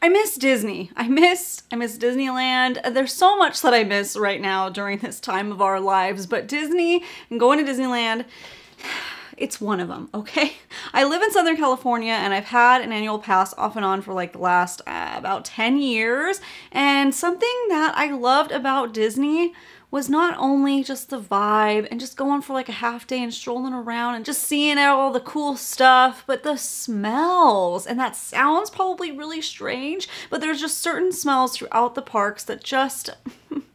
I miss Disney. I miss I miss Disneyland. There's so much that I miss right now during this time of our lives, but Disney and going to Disneyland it's one of them, okay? I live in Southern California and I've had an annual pass off and on for like the last uh, about 10 years. And something that I loved about Disney was not only just the vibe and just going for like a half day and strolling around and just seeing all the cool stuff, but the smells. And that sounds probably really strange, but there's just certain smells throughout the parks that just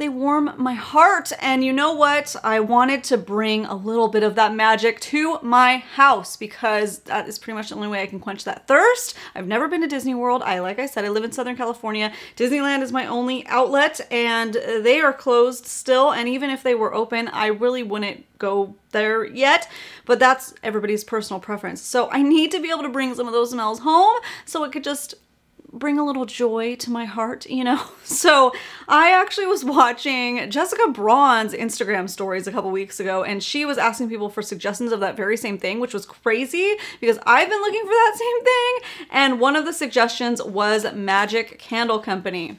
They warm my heart. And you know what? I wanted to bring a little bit of that magic to my house because that is pretty much the only way I can quench that thirst. I've never been to Disney World. I, like I said, I live in Southern California. Disneyland is my only outlet and they are closed still. And even if they were open, I really wouldn't go there yet, but that's everybody's personal preference. So I need to be able to bring some of those smells home so it could just bring a little joy to my heart, you know? So I actually was watching Jessica Braun's Instagram stories a couple weeks ago, and she was asking people for suggestions of that very same thing, which was crazy because I've been looking for that same thing. And one of the suggestions was Magic Candle Company.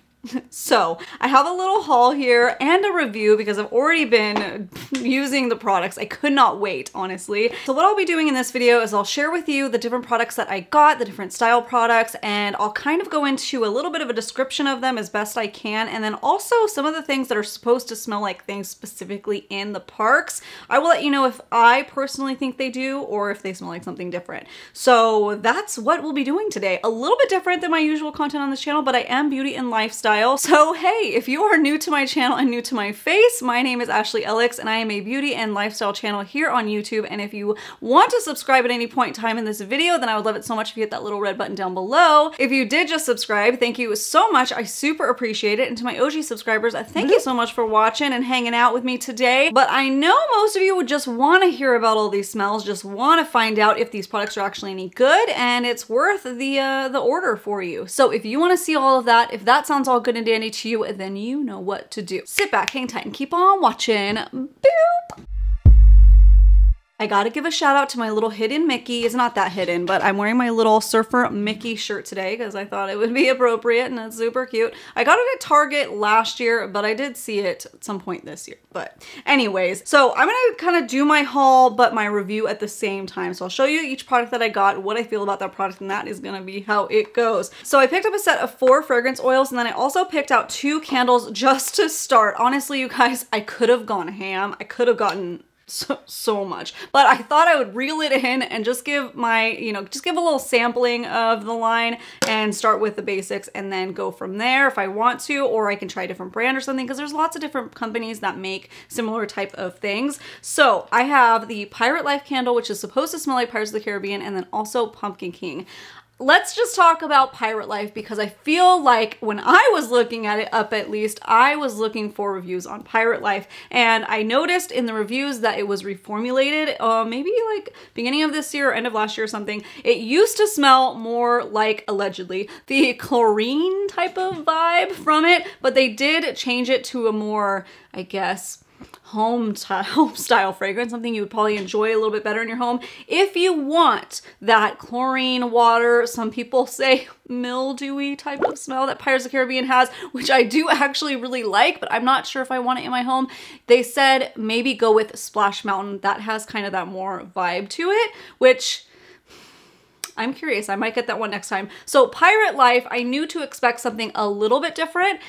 So I have a little haul here and a review because I've already been using the products. I could not wait, honestly. So what I'll be doing in this video is I'll share with you the different products that I got, the different style products, and I'll kind of go into a little bit of a description of them as best I can. And then also some of the things that are supposed to smell like things specifically in the parks. I will let you know if I personally think they do or if they smell like something different. So that's what we'll be doing today. A little bit different than my usual content on this channel, but I am beauty and lifestyle So hey, if you are new to my channel and new to my face, my name is Ashley Ellix and I am a beauty and lifestyle channel here on YouTube. And if you want to subscribe at any point in time in this video, then I would love it so much if you hit that little red button down below. If you did just subscribe, thank you so much. I super appreciate it. And to my OG subscribers, I thank you so much for watching and hanging out with me today. But I know most of you would just want to hear about all these smells, just want to find out if these products are actually any good and it's worth the uh, the order for you. So if you want to see all of that, if that sounds all good and dandy to you, then you know what to do. Sit back, hang tight, and keep on watching. Boop! I gotta give a shout out to my little hidden Mickey. It's not that hidden, but I'm wearing my little surfer Mickey shirt today because I thought it would be appropriate and it's super cute. I got it at Target last year, but I did see it at some point this year. But anyways, so I'm gonna kind of do my haul, but my review at the same time. So I'll show you each product that I got, what I feel about that product, and that is gonna be how it goes. So I picked up a set of four fragrance oils, and then I also picked out two candles just to start. Honestly, you guys, I could have gone ham. I could have gotten so, so much. But I thought I would reel it in and just give my, you know, just give a little sampling of the line and start with the basics and then go from there if I want to, or I can try a different brand or something because there's lots of different companies that make similar type of things. So I have the Pirate Life candle, which is supposed to smell like Pirates of the Caribbean, and then also Pumpkin King let's just talk about Pirate Life because I feel like when I was looking at it up at least, I was looking for reviews on Pirate Life and I noticed in the reviews that it was reformulated uh, maybe like beginning of this year or end of last year or something. It used to smell more like allegedly the chlorine type of vibe from it, but they did change it to a more, I guess, home, home style fragrance, something you would probably enjoy a little bit better in your home. If you want that chlorine water, some people say mildewy type of smell that Pirates of the Caribbean has, which I do actually really like, but I'm not sure if I want it in my home. They said maybe go with Splash Mountain. That has kind of that more vibe to it, which I'm curious. I might get that one next time. So Pirate Life, I knew to expect something a little bit different.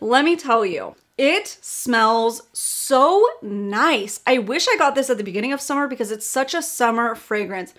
Let me tell you, it smells so nice. I wish I got this at the beginning of summer because it's such a summer fragrance.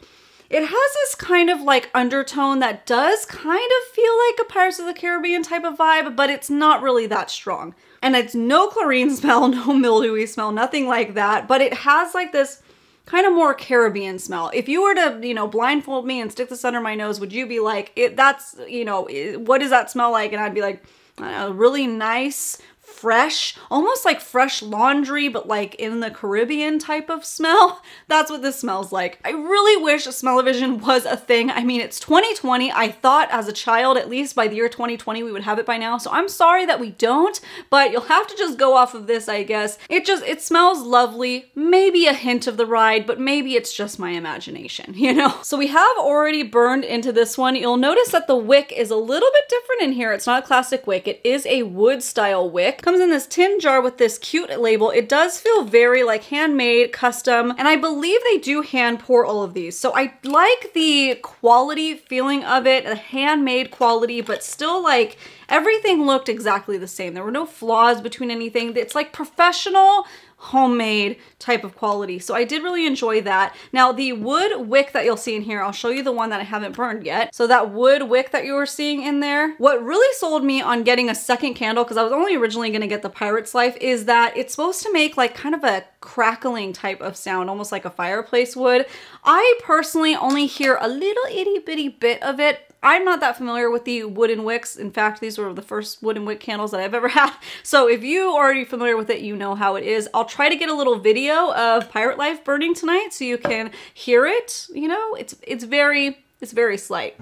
It has this kind of like undertone that does kind of feel like a Pirates of the Caribbean type of vibe, but it's not really that strong. And it's no chlorine smell, no mildewy smell, nothing like that, but it has like this kind of more Caribbean smell. If you were to, you know, blindfold me and stick this under my nose, would you be like, it, that's, you know, what does that smell like? And I'd be like, a really nice, fresh, almost like fresh laundry, but like in the Caribbean type of smell. That's what this smells like. I really wish smell-o-vision was a thing. I mean, it's 2020. I thought as a child, at least by the year 2020, we would have it by now. So I'm sorry that we don't, but you'll have to just go off of this, I guess. It just, it smells lovely. Maybe a hint of the ride, but maybe it's just my imagination, you know? So we have already burned into this one. You'll notice that the wick is a little bit different in here. It's not a classic wick. It is a wood style wick. Comes in this tin jar with this cute label. It does feel very like handmade, custom, and I believe they do hand pour all of these. So I like the quality feeling of it, a handmade quality, but still like everything looked exactly the same. There were no flaws between anything. It's like professional homemade type of quality. So I did really enjoy that. Now the wood wick that you'll see in here, I'll show you the one that I haven't burned yet. So that wood wick that you were seeing in there, what really sold me on getting a second candle, because I was only originally gonna get the Pirate's Life, is that it's supposed to make like kind of a crackling type of sound, almost like a fireplace would. I personally only hear a little itty bitty bit of it I'm not that familiar with the wooden wicks. In fact, these were the first wooden wick candles that I've ever had. So if you are already familiar with it, you know how it is. I'll try to get a little video of Pirate Life burning tonight so you can hear it. You know, it's it's very it's very slight.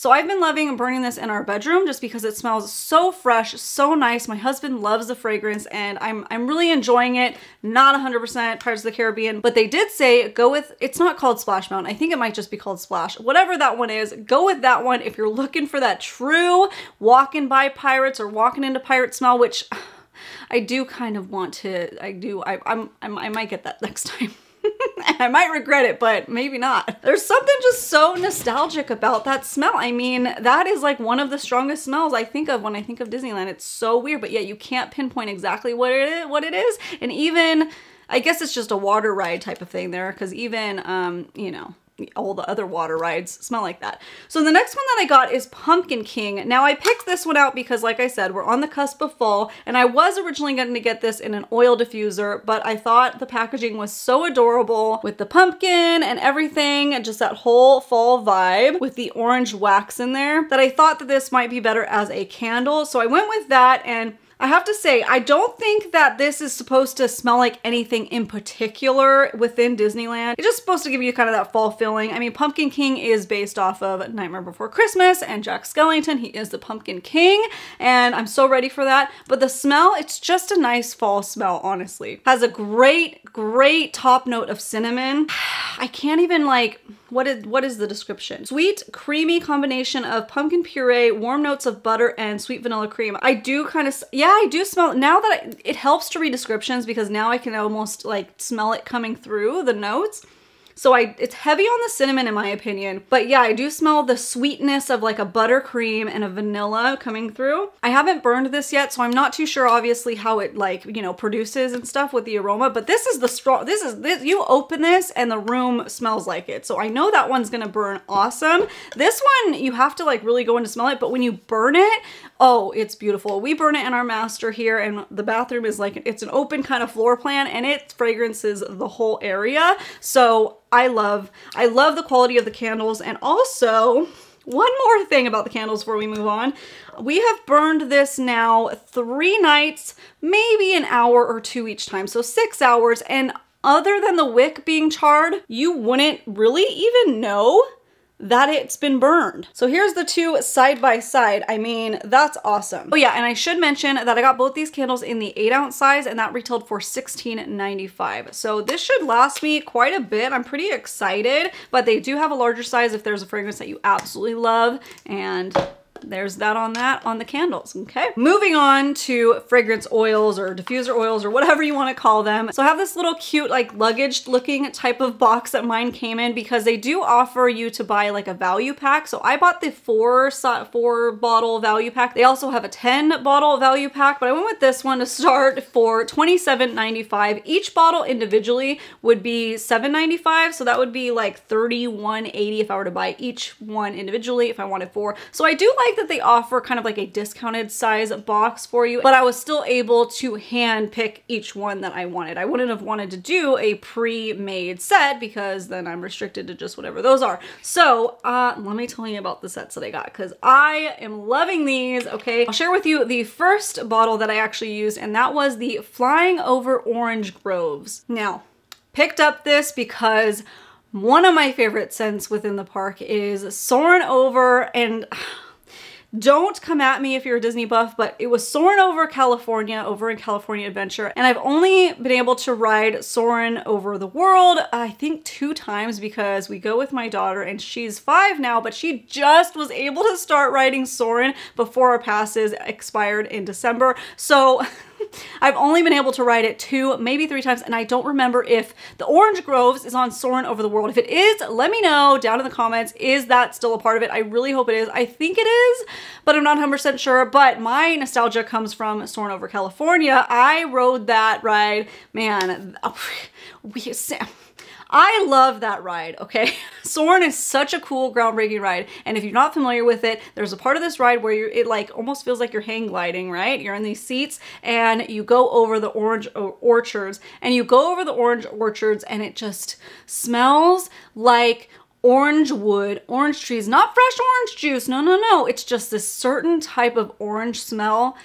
So I've been loving burning this in our bedroom just because it smells so fresh, so nice. My husband loves the fragrance and I'm, I'm really enjoying it. Not 100% Pirates of the Caribbean, but they did say go with, it's not called Splash Mountain. I think it might just be called Splash. Whatever that one is, go with that one if you're looking for that true walking by pirates or walking into pirate smell, which I do kind of want to, I do, I, I'm, I'm I might get that next time. I might regret it, but maybe not. There's something just so nostalgic about that smell. I mean, that is like one of the strongest smells I think of when I think of Disneyland. It's so weird, but yet you can't pinpoint exactly what it is, what it is. And even, I guess it's just a water ride type of thing there, because even, um, you know, all the other water rides smell like that. So the next one that I got is Pumpkin King. Now I picked this one out because like I said, we're on the cusp of fall and I was originally going to get this in an oil diffuser, but I thought the packaging was so adorable with the pumpkin and everything and just that whole fall vibe with the orange wax in there that I thought that this might be better as a candle. So I went with that and I have to say, I don't think that this is supposed to smell like anything in particular within Disneyland. It's just supposed to give you kind of that fall feeling. I mean, Pumpkin King is based off of Nightmare Before Christmas and Jack Skellington. He is the Pumpkin King and I'm so ready for that. But the smell, it's just a nice fall smell, honestly. Has a great, great top note of cinnamon. I can't even like, what is, what is the description? Sweet, creamy combination of pumpkin puree, warm notes of butter, and sweet vanilla cream. I do kind of, yeah, I do smell, now that I, it helps to read descriptions because now I can almost like smell it coming through the notes. So I, it's heavy on the cinnamon in my opinion, but yeah, I do smell the sweetness of like a buttercream and a vanilla coming through. I haven't burned this yet, so I'm not too sure obviously how it like, you know, produces and stuff with the aroma, but this is the strong, this is, this, you open this and the room smells like it. So I know that one's gonna burn awesome. This one, you have to like really go in to smell it, but when you burn it, oh, it's beautiful. We burn it in our master here and the bathroom is like, it's an open kind of floor plan and it fragrances the whole area. So I love, I love the quality of the candles and also one more thing about the candles before we move on. We have burned this now three nights, maybe an hour or two each time. So six hours. And other than the wick being charred, you wouldn't really even know that it's been burned. So here's the two side by side. I mean, that's awesome. Oh yeah, and I should mention that I got both these candles in the eight ounce size and that retailed for $16.95. So this should last me quite a bit. I'm pretty excited, but they do have a larger size if there's a fragrance that you absolutely love. And there's that on that on the candles, okay? Moving on to fragrance oils or diffuser oils or whatever you wanna call them. So I have this little cute like luggage looking type of box that mine came in because they do offer you to buy like a value pack. So I bought the four, four bottle value pack. They also have a 10 bottle value pack, but I went with this one to start for $27.95. Each bottle individually would be $7.95. So that would be like $31.80 if I were to buy each one individually if I wanted four. So I do like like that they offer kind of like a discounted size box for you, but I was still able to hand pick each one that I wanted. I wouldn't have wanted to do a pre-made set because then I'm restricted to just whatever those are. So uh, let me tell you about the sets that I got because I am loving these, okay? I'll share with you the first bottle that I actually used and that was the Flying Over Orange Groves. Now, picked up this because one of my favorite scents within the park is Soarin' Over and don't come at me if you're a Disney buff, but it was Soarin' Over California over in California Adventure. And I've only been able to ride Soarin' Over the World, I think two times because we go with my daughter and she's five now, but she just was able to start riding Soarin' before our passes expired in December. So I've only been able to ride it two, maybe three times, and I don't remember if the Orange Groves is on Soarin' Over the World. If it is, let me know down in the comments. Is that still a part of it? I really hope it is. I think it is, but I'm not 100% sure. But my nostalgia comes from Soarin' Over California. I rode that ride, man. We, I love that ride, okay? Soarin' is such a cool, groundbreaking ride. And if you're not familiar with it, there's a part of this ride where you it like almost feels like you're hang gliding, right? You're in these seats and you go over the orange orchards and you go over the orange orchards and it just smells like orange wood, orange trees, not fresh orange juice. No, no, no. It's just this certain type of orange smell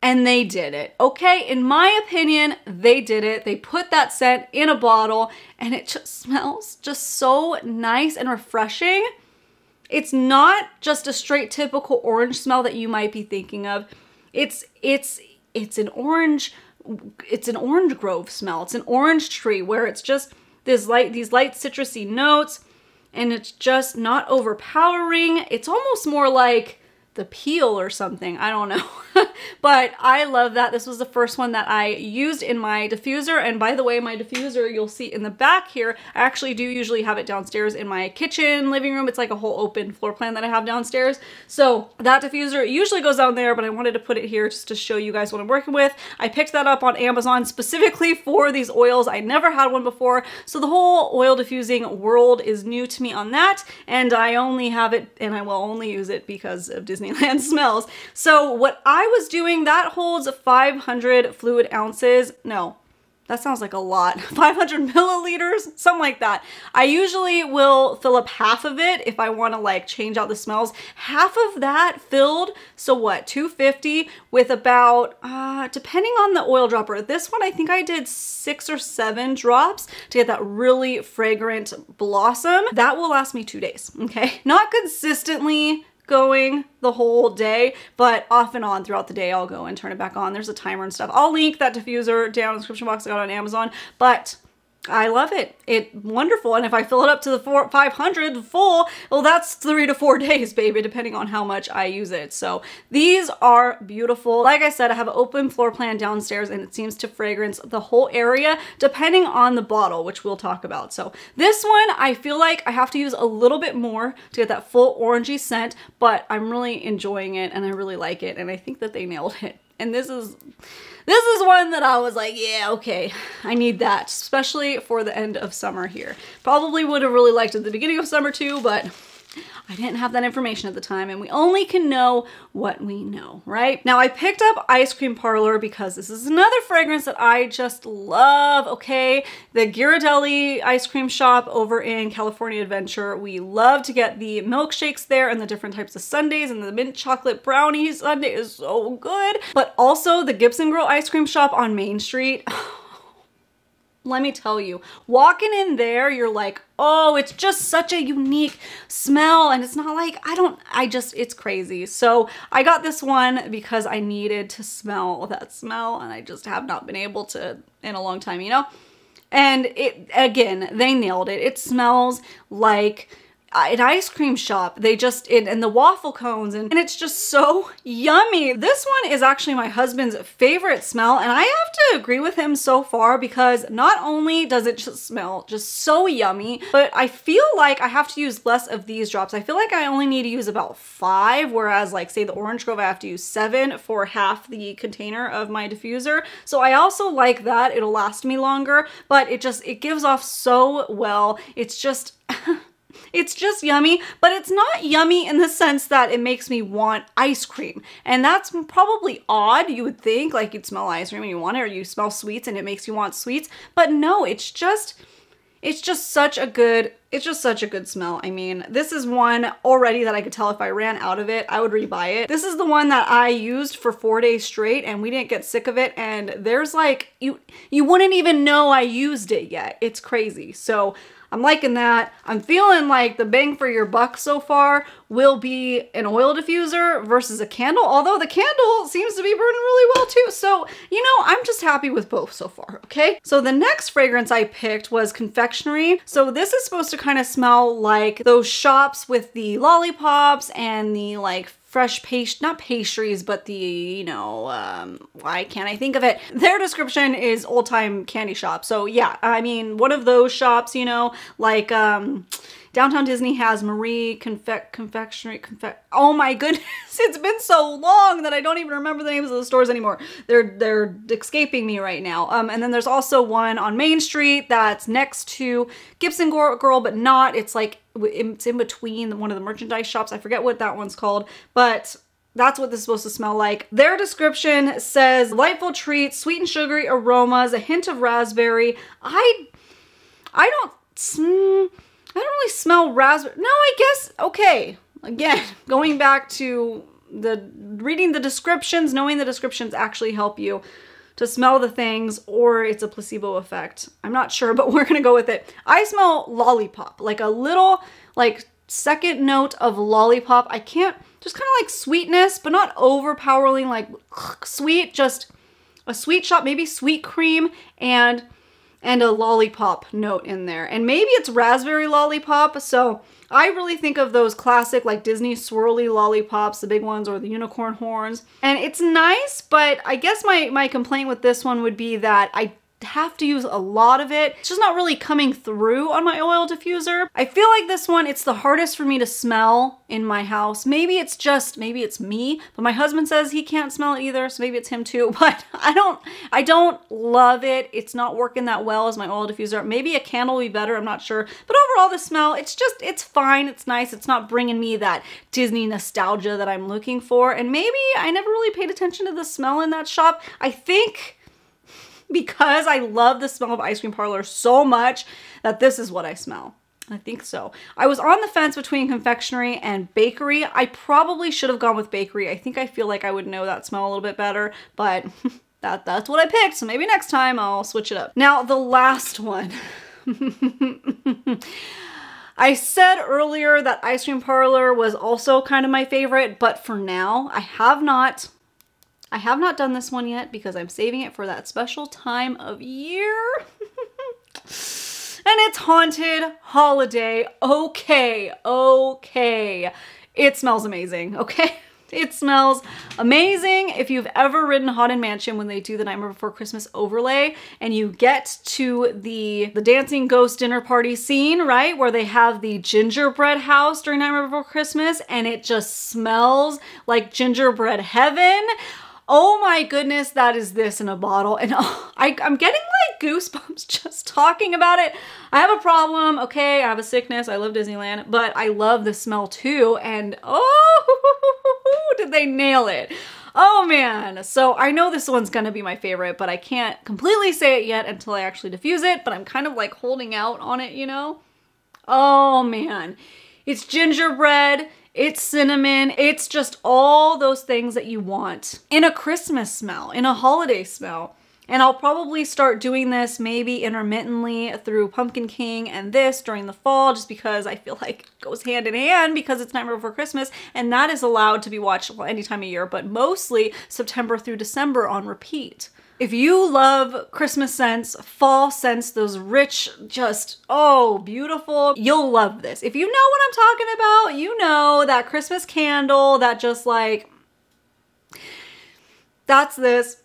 and they did it. Okay, in my opinion, they did it. They put that scent in a bottle and it just smells just so nice and refreshing. It's not just a straight typical orange smell that you might be thinking of. It's it's it's an orange it's an orange grove smell. It's an orange tree where it's just this light these light citrusy notes and it's just not overpowering. It's almost more like the peel or something. I don't know. but I love that. This was the first one that I used in my diffuser. And by the way, my diffuser, you'll see in the back here, I actually do usually have it downstairs in my kitchen, living room. It's like a whole open floor plan that I have downstairs. So that diffuser usually goes down there, but I wanted to put it here just to show you guys what I'm working with. I picked that up on Amazon specifically for these oils. I never had one before. So the whole oil diffusing world is new to me on that. And I only have it and I will only use it because of Disney Disneyland smells. So what I was doing, that holds 500 fluid ounces. No, that sounds like a lot. 500 milliliters, something like that. I usually will fill up half of it if I want to like change out the smells. Half of that filled, so what, 250 with about, uh, depending on the oil dropper. This one, I think I did six or seven drops to get that really fragrant blossom. That will last me two days, okay? Not consistently going the whole day, but off and on throughout the day, I'll go and turn it back on. There's a timer and stuff. I'll link that diffuser down in the description box I got on Amazon, but I love it. It wonderful. And if I fill it up to the four, 500 full, well, that's three to four days, baby, depending on how much I use it. So these are beautiful. Like I said, I have an open floor plan downstairs and it seems to fragrance the whole area depending on the bottle, which we'll talk about. So this one, I feel like I have to use a little bit more to get that full orangey scent, but I'm really enjoying it and I really like it. And I think that they nailed it. And this is this is one that I was like, yeah, okay, I need that, especially for the end of summer here. Probably would have really liked it at the beginning of summer too, but I didn't have that information at the time and we only can know what we know, right? Now I picked up Ice Cream Parlor because this is another fragrance that I just love, okay? The Ghirardelli ice cream shop over in California Adventure. We love to get the milkshakes there and the different types of sundaes and the mint chocolate brownie sundae is so good. But also the Gibson Girl ice cream shop on Main Street. Oh, let me tell you, walking in there, you're like, oh, it's just such a unique smell. And it's not like, I don't, I just, it's crazy. So I got this one because I needed to smell that smell and I just have not been able to in a long time, you know? And it, again, they nailed it. It smells like Uh, an ice cream shop. They just, in and the waffle cones and, and it's just so yummy. This one is actually my husband's favorite smell and I have to agree with him so far because not only does it just smell just so yummy, but I feel like I have to use less of these drops. I feel like I only need to use about five, whereas like say the Orange Grove, I have to use seven for half the container of my diffuser. So I also like that. It'll last me longer, but it just, it gives off so well. It's just, It's just yummy, but it's not yummy in the sense that it makes me want ice cream. And that's probably odd, you would think, like you'd smell ice cream and you want it, or you smell sweets and it makes you want sweets. But no, it's just it's just such a good it's just such a good smell. I mean, this is one already that I could tell if I ran out of it, I would rebuy it. This is the one that I used for four days straight and we didn't get sick of it. And there's like, you, you wouldn't even know I used it yet. It's crazy. So I'm liking that. I'm feeling like the bang for your buck so far will be an oil diffuser versus a candle, although the candle seems to be burning really well too. So, you know, I'm just happy with both so far, okay? So the next fragrance I picked was confectionery. So this is supposed to kind of smell like those shops with the lollipops and the like fresh pastry, not pastries, but the, you know, um, why can't I think of it? Their description is old time candy shop. So yeah, I mean, one of those shops, you know, like, um, Downtown Disney has Marie Confe Confectionery, Confe oh my goodness, it's been so long that I don't even remember the names of the stores anymore. They're they're escaping me right now. Um, and then there's also one on Main Street that's next to Gibson Girl, but not. It's like it's in between one of the merchandise shops. I forget what that one's called, but that's what this is supposed to smell like. Their description says delightful treats, sweet and sugary aromas, a hint of raspberry. I I don't mm, I don't really smell raspberry. No, I guess okay. Again, going back to the reading the descriptions, knowing the descriptions actually help you to smell the things or it's a placebo effect. I'm not sure, but we're gonna go with it. I smell lollipop, like a little like second note of lollipop. I can't, just kind of like sweetness, but not overpowering like sweet, just a sweet shot, maybe sweet cream and and a lollipop note in there. And maybe it's raspberry lollipop, so I really think of those classic like Disney swirly lollipops, the big ones or the unicorn horns. And it's nice, but I guess my, my complaint with this one would be that I have to use a lot of it. It's just not really coming through on my oil diffuser. I feel like this one, it's the hardest for me to smell in my house. Maybe it's just, maybe it's me, but my husband says he can't smell it either, so maybe it's him too, but I don't, I don't love it. It's not working that well as my oil diffuser. Maybe a candle will be better, I'm not sure. But overall the smell, it's just, it's fine, it's nice. It's not bringing me that Disney nostalgia that I'm looking for. And maybe I never really paid attention to the smell in that shop. I think because I love the smell of ice cream parlor so much that this is what I smell. I think so. I was on the fence between confectionery and bakery. I probably should have gone with bakery. I think I feel like I would know that smell a little bit better, but that, that's what I picked. So maybe next time I'll switch it up. Now the last one. I said earlier that Ice Cream Parlor was also kind of my favorite, but for now, I have not I have not done this one yet because I'm saving it for that special time of year. and it's Haunted Holiday. Okay, okay. It smells amazing, okay? It smells amazing. If you've ever ridden Haunted Mansion when they do the Nightmare Before Christmas overlay and you get to the, the dancing ghost dinner party scene, right? Where they have the gingerbread house during Nightmare Before Christmas and it just smells like gingerbread heaven. Oh my goodness, that is this in a bottle. And oh, I, I'm getting like goosebumps just talking about it. I have a problem, okay, I have a sickness, I love Disneyland, but I love the smell too. And oh, did they nail it. Oh man, so I know this one's gonna be my favorite, but I can't completely say it yet until I actually diffuse it, but I'm kind of like holding out on it, you know? Oh man, it's gingerbread, it's cinnamon. It's just all those things that you want in a Christmas smell, in a holiday smell. And I'll probably start doing this maybe intermittently through Pumpkin King and this during the fall just because I feel like it goes hand in hand because it's Nightmare Before Christmas and that is allowed to be watched any time of year, but mostly September through December on repeat. If you love Christmas scents, fall scents, those rich, just, oh, beautiful, you'll love this. If you know what I'm talking about, you know that Christmas candle that just like, that's this.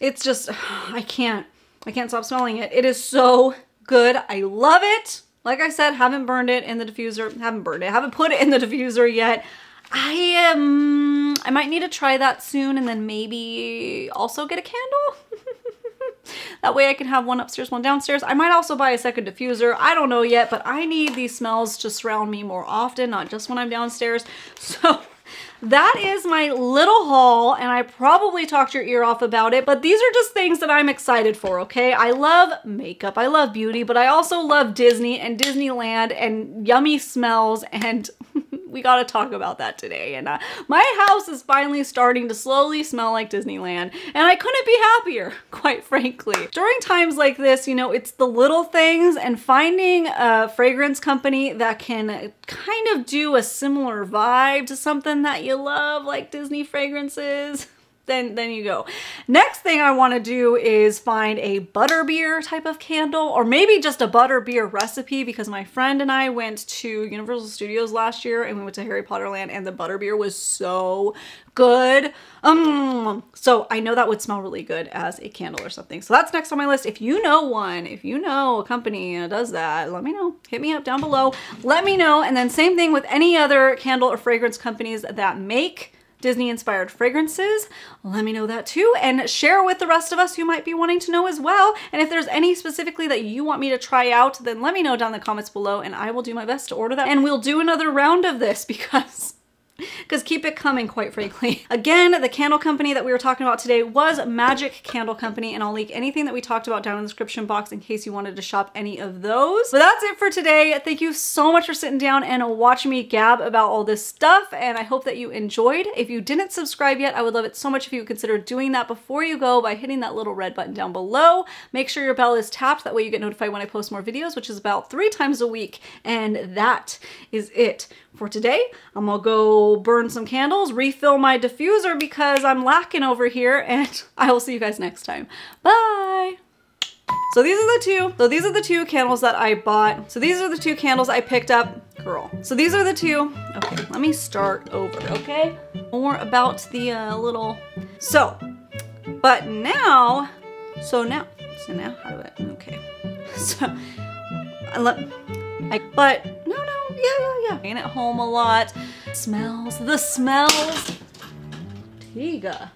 It's just, I can't, I can't stop smelling it. It is so good. I love it. Like I said, haven't burned it in the diffuser, haven't burned it, haven't put it in the diffuser yet. I am, I might need to try that soon and then maybe also get a candle. That way I can have one upstairs, one downstairs. I might also buy a second diffuser. I don't know yet, but I need these smells to surround me more often, not just when I'm downstairs. So that is my little haul and I probably talked your ear off about it, but these are just things that I'm excited for, okay? I love makeup, I love beauty, but I also love Disney and Disneyland and yummy smells and we got to talk about that today. And uh, my house is finally starting to slowly smell like Disneyland, and I couldn't be happier, quite frankly. During times like this, you know, it's the little things and finding a fragrance company that can kind of do a similar vibe to something that you love, like Disney fragrances then then you go. Next thing I want to do is find a butterbeer type of candle or maybe just a butterbeer recipe because my friend and I went to Universal Studios last year and we went to Harry Potter Land and the butterbeer was so good. Um, so I know that would smell really good as a candle or something. So that's next on my list. If you know one, if you know a company that does that, let me know. Hit me up down below. Let me know. And then same thing with any other candle or fragrance companies that make Disney inspired fragrances, let me know that too and share with the rest of us who might be wanting to know as well. And if there's any specifically that you want me to try out, then let me know down in the comments below and I will do my best to order that. And we'll do another round of this because because keep it coming, quite frankly. Again, the candle company that we were talking about today was Magic Candle Company, and I'll link anything that we talked about down in the description box in case you wanted to shop any of those. But that's it for today. Thank you so much for sitting down and watching me gab about all this stuff, and I hope that you enjoyed. If you didn't subscribe yet, I would love it so much if you would consider doing that before you go by hitting that little red button down below. Make sure your bell is tapped, that way you get notified when I post more videos, which is about three times a week, and that is it for today. I'm gonna burn some candles, refill my diffuser because I'm lacking over here, and I will see you guys next time. Bye! So these are the two, so these are the two candles that I bought. So these are the two candles I picked up. Girl. So these are the two. Okay, let me start over, okay? More about the uh, little, so, but now, so now, so now how do I, okay. So, I let, I, but no, no, yeah, yeah, yeah. Being at home a lot. Smells, the smells. Tiga.